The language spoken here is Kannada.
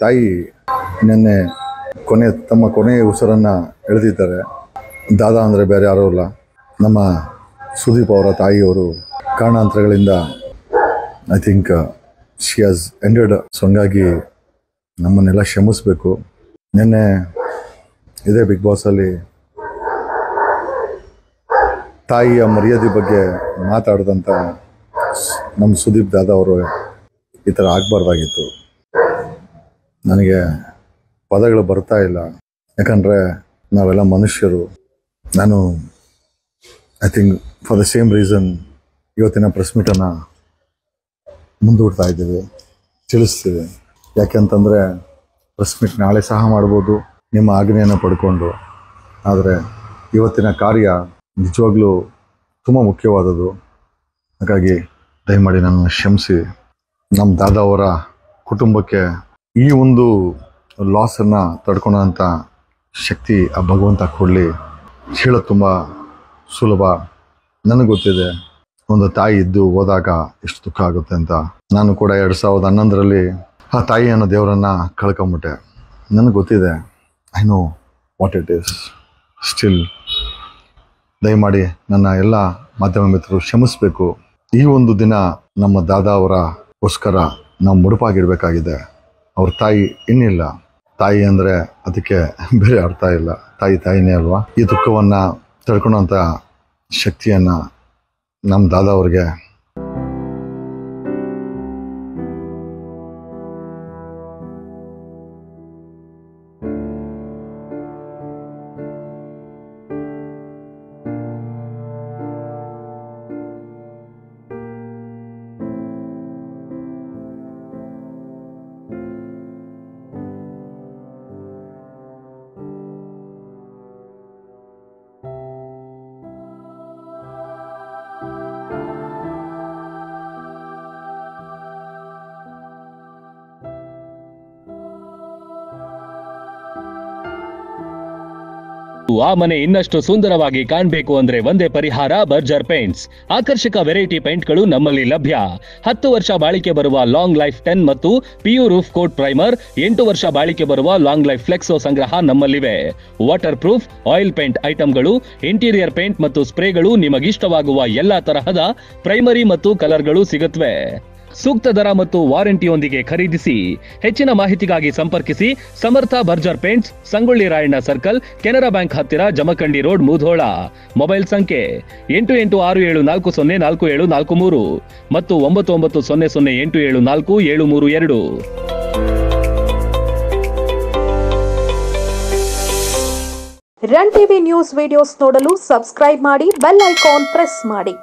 ತಾಯಿ ನಿನ್ನೆ ಕೊನೆ, ತಮ್ಮ ಕೊನೆಯ ಉಸಿರನ್ನು ಎಳೆದಿದ್ದಾರೆ. ದಾದಾ ಅಂದರೆ ಬೇರೆ ಯಾರೂ ಇಲ್ಲ. ನಮ್ಮ ಸುದೀಪ್ ಅವರ ತಾಯಿಯವರು ಕಾರಣಾಂತರಗಳಿಂದ I think she has ended so ಹಂಗಾಗಿ ನಮ್ಮನ್ನೆಲ್ಲ ಕ್ಷಮಿಸಬೇಕು. ನಿನ್ನೆ ಇದೇ ಬಿಗ್ ಬಾಸಲ್ಲಿ ತಾಯಿಯ ಮರ್ಯಾದೆ ಬಗ್ಗೆ ಮಾತಾಡಿದಂಥ ನಮ್ಮ ಸುದೀಪ್ ದಾದಾ ಅವರು ಈ ಥರ ಆಗಬಾರ್ದಾಗಿತ್ತು. ನನಗೆ ಪದಗಳು ಬರ್ತಾ ಇಲ್ಲ. ಯಾಕಂದರೆ ನಾವೆಲ್ಲ ಮನುಷ್ಯರು. ನಾನು I think for the same reason ಇವತ್ತಿನ ಪ್ರೆಸ್ ಮೀಟನ್ನು ಮುಂದೂಡ್ತಾ ಇದ್ದೀವಿ, ತಿಳಿಸ್ತೀವಿ. ಯಾಕೆಂತಂದರೆ ಪ್ರೆಸ್ ಮೀಟ್ ನಾಳೆ ಸಹ ಮಾಡ್ಬೋದು, ನಿಮ್ಮ ಆಜ್ಞೆಯನ್ನು ಪಡ್ಕೊಂಡು. ಆದರೆ ಇವತ್ತಿನ ಕಾರ್ಯ ನಿಜವಾಗ್ಲೂ ತುಂಬ ಮುಖ್ಯವಾದದ್ದು. ಹಾಗಾಗಿ ದಯಮಾಡಿ ನನ್ನನ್ನು ಕ್ಷಮಿಸಿ. ನಮ್ಮ ದಾದಾ ಅವರ ಕುಟುಂಬಕ್ಕೆ ಈ ಒಂದು ಲಾಸನ್ನು ತಡ್ಕೊಳೋಂಥ ಶಕ್ತಿ ಆ ಭಗವಂತ ಕೊಡಲಿ ಹೇಳೋದು ತುಂಬ ಸುಲಭ. ನನಗೆ ಗೊತ್ತಿದೆ, ಒಂದು ತಾಯಿ ಇದ್ದು ಹೋದಾಗ ಎಷ್ಟು ದುಃಖ ಆಗುತ್ತೆ ಅಂತ. ನಾನು ಕೂಡ ಎರಡು ಸಾವಿರದ ಹನ್ನೊಂದರಲ್ಲಿ ಆ ತಾಯಿ ಅನ್ನೋ ದೇವರನ್ನು ಕಳ್ಕೊಂಬಿಟ್ಟೆ. ನನಗೆ ಗೊತ್ತಿದೆ I know what it is still ದಯಮಾಡಿ ನನ್ನ ಎಲ್ಲ ಮಾಧ್ಯಮ ಮಿತ್ರರು ಕ್ಷಮಿಸಬೇಕು. ಈ ಒಂದು ದಿನ ನಮ್ಮ ದಾದಾ ಅವರಗೋಸ್ಕರ ನಾವು ಮುಡುಪಾಗಿಡಬೇಕಾಗಿದೆ. ಅವ್ರ ತಾಯಿ ಇನ್ನಿಲ್ಲ. ತಾಯಿ ಅಂದರೆ ಅದಕ್ಕೆ ಬೇರೆ ಅರ್ಥ ಇಲ್ಲ. ತಾಯಿ ತಾಯಿನೇ ಅಲ್ವಾ? ಈ ದುಃಖವನ್ನು ತಡ್ಕೊಳೋಂಥ ಶಕ್ತಿಯನ್ನು ನಮ್ಮ ದಾದಾ ಅವ್ರಿಗೆ ಆ ಮನೆ ಇನ್ನಷ್ಟು ಸುಂದರವಾಗಿ ಕಾಣಬೇಕು ಅಂದ್ರೆ ಒಂದೇ ಪರಿಹಾರ ಬರ್ಜರ್ ಪೇಂಟ್ಸ್. ಆಕರ್ಷಕ ವೆರೈಟಿ ಪೇಂಟ್ಗಳು ನಮ್ಮಲ್ಲಿ ಲಭ್ಯ. ಹತ್ತು ವರ್ಷ ಬಾಳಿಕೆ ಬರುವ ಲಾಂಗ್ ಲೈಫ್ ಟೆನ್ ಮತ್ತು ಪಿಯು ರೂಫ್ ಕೋಟ್ ಪ್ರೈಮರ್, ಎಂಟು ವರ್ಷ ಬಾಳಿಕೆ ಬರುವ ಲಾಂಗ್ ಲೈಫ್ ಫ್ಲೆಕ್ಸೋ ಸಂಗ್ರಹ ನಮ್ಮಲ್ಲಿವೆ. ವಾಟರ್ ಪ್ರೂಫ್ ಆಯಿಲ್ ಪೇಂಟ್ ಐಟಂಗಳು, ಇಂಟೀರಿಯರ್ ಪೇಂಟ್ ಮತ್ತು ಸ್ಪ್ರೇಗಳು ನಿಮಗಿಷ್ಟವಾಗುವ ಎಲ್ಲಾ ತರಹದ ಪ್ರೈಮರಿ ಮತ್ತು ಕಲರ್ಗಳು ಸಿಗುತ್ತವೆ ಸೂಕ್ತ ದರ ಮತ್ತು ವಾರಂಟಿಯೊಂದಿಗೆ ಖರೀದಿಸಿ, ಹೆಚ್ಚಿನ ಮಾಹಿತಿಗಾಗಿ ಸಂಪರ್ಕಿಸಿ Samarth Berger paints, Sangolli Rayanna circle, Canara bank ಹತ್ತಿರ ಜಮಖಂಡಿ ರೋಡ್, ಮುಧೋಳ. ಮೊಬೈಲ್ ಸಂಖ್ಯೆ ಎಂಟು ಎಂಟು ಆರು ಏಳು ನಾಲ್ಕು ಸೊನ್ನೆ ನಾಲ್ಕು ಏಳು ನಾಲ್ಕು ಮೂರು ಮತ್ತು ಒಂಬತ್ತು ಒಂಬತ್ತು ಸೊನ್ನೆ ಸೊನ್ನೆ ಎಂಟು ಏಳು ನಾಲ್ಕು ಏಳು ಮೂರು ಎರಡು. ರನ್ ಟಿವಿ ನ್ಯೂಸ್ ವಿಡಿಯೋಸ್ ನೋಡಲು ಸಬ್ಸ್ಕ್ರೈಬ್ ಮಾಡಿ, ಬೆಲ್ ಐಕಾನ್ ಪ್ರೆಸ್ ಮಾಡಿ.